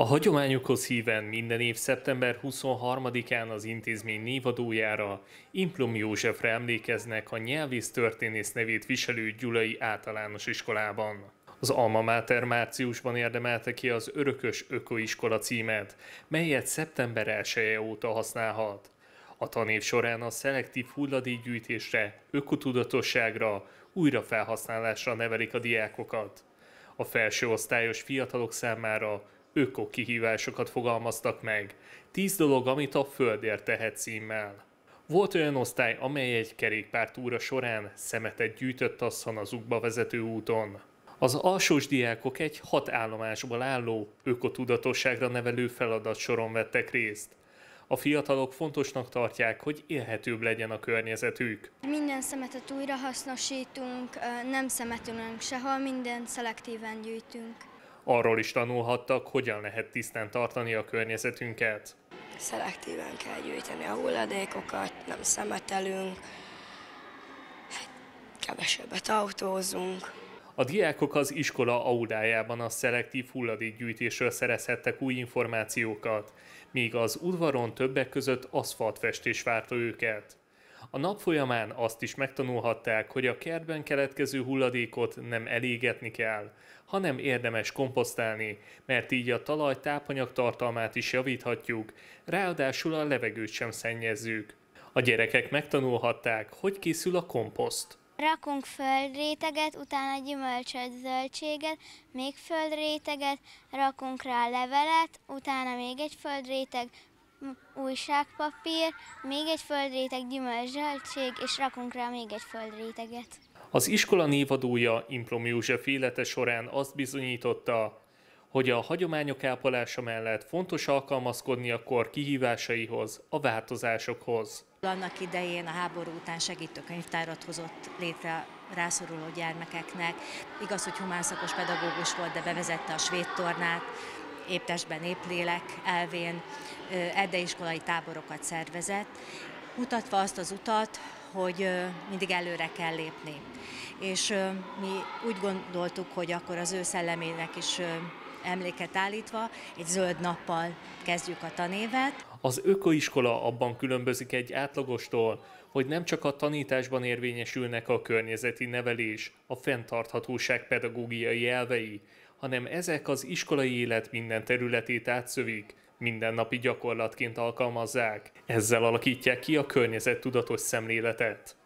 A hagyományokhoz híven minden év szeptember 23-án az intézmény névadójára Implom Józsefre emlékeznek a nyelvész történész nevét viselő Gyulai általános iskolában. Az Alma Mater márciusban érdemelte ki az Örökös Ökoiskola címet, melyet szeptember 1 -e óta használhat. A tanév során a szelektív hulladékgyűjtésre, ökotudatosságra, újrafelhasználásra nevelik a diákokat. A felső osztályos fiatalok számára öko kihívásokat fogalmaztak meg. Tíz dolog, amit a Földért tehet címmel. Volt olyan osztály, amely egy kerékpártúra során szemetet gyűjtött asszon az ukba vezető úton. Az alsós diákok egy hat állomásból álló ökotudatosságra nevelő feladat soron vettek részt. A fiatalok fontosnak tartják, hogy élhetőbb legyen a környezetük. Minden szemetet újra hasznosítunk, nem szemetülünk sehol, mindent szelektíven gyűjtünk. Arról is tanulhattak, hogyan lehet tisztán tartani a környezetünket. Szelektíven kell gyűjteni a hulladékokat, nem szemetelünk, kevesebbet autózunk. A diákok az iskola audájában a szelektív hulladékgyűjtésről szerezhettek új információkat, míg az udvaron többek között aszfaltfestés várta őket. A nap folyamán azt is megtanulhatták, hogy a kertben keletkező hulladékot nem elégetni kell, hanem érdemes komposztálni, mert így a talaj tápanyag tartalmát is javíthatjuk, ráadásul a levegőt sem szennyezzük. A gyerekek megtanulhatták, hogy készül a komposzt. Rakunk földréteget, utána gyümölcsöt, zöldséget, még földréteget, rakunk rá levelet, utána még egy földréteg, újságpapír, még egy földréteg gyümölcs, zöldség, és rakunk rá még egy földréteget. Az iskola névadója Implom József élete során azt bizonyította, hogy a hagyományok ápolása mellett fontos alkalmazkodni a kor kihívásaihoz, a változásokhoz. Annak idején a háború után segítőkönyvtárat hozott létre rászoruló gyermekeknek. Igaz, hogy humánszakos pedagógus volt, de bevezette a svéd tornát, épp testben, épp lélek elvén erdeiskolai táborokat szervezett, mutatva azt az utat, hogy mindig előre kell lépni. És mi úgy gondoltuk, hogy akkor az ő szellemének is emléket állítva, egy zöld nappal kezdjük a tanévet. Az ökoiskola abban különbözik egy átlagostól, hogy nem csak a tanításban érvényesülnek a környezeti nevelés, a fenntarthatóság pedagógiai elvei, hanem ezek az iskolai élet minden területét átszövik, mindennapi gyakorlatként alkalmazzák. Ezzel alakítják ki a környezettudatos szemléletet.